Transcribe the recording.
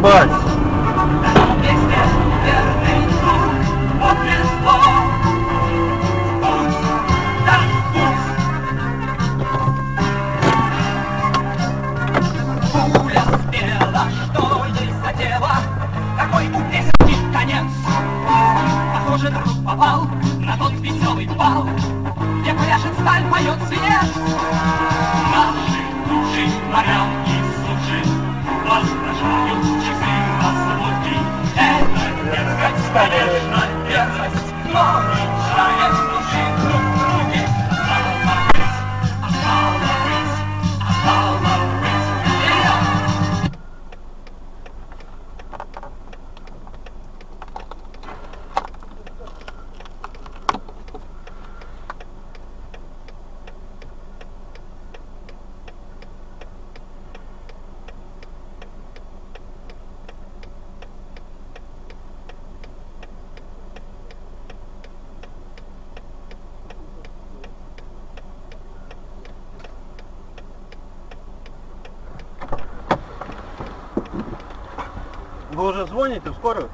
Бать! Вместе верный друг, вот Рождество. Пусть, да, пусть. Пуля спела, что ей задела, Какой у песенки конец. Похоже, друг попал на тот веселый бал, Где пляшет сталь, поет свинец. Наши души морям Вы уже звоните в скорую?